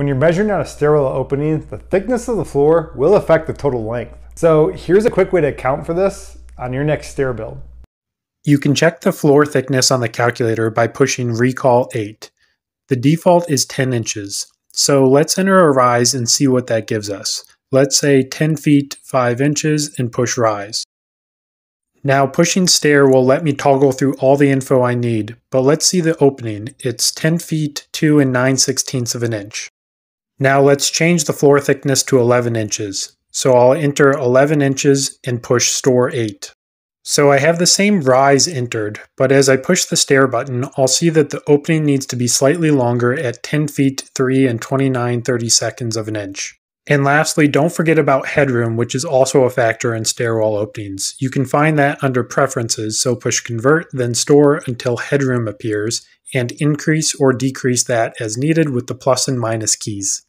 When you're measuring out a stairwell opening, the thickness of the floor will affect the total length. So here's a quick way to account for this on your next stair build. You can check the floor thickness on the calculator by pushing recall 8. The default is 10 inches. So let's enter a rise and see what that gives us. Let's say 10 feet 5 inches and push rise. Now pushing stair will let me toggle through all the info I need, but let's see the opening. It's 10 feet 2 and 9 sixteenths of an inch. Now let's change the floor thickness to 11 inches. So I'll enter 11 inches and push store 8. So I have the same rise entered, but as I push the stair button, I'll see that the opening needs to be slightly longer at 10 feet 3 and 29 30 seconds of an inch. And lastly, don't forget about headroom, which is also a factor in stairwell openings. You can find that under preferences, so push convert, then store until headroom appears, and increase or decrease that as needed with the plus and minus keys.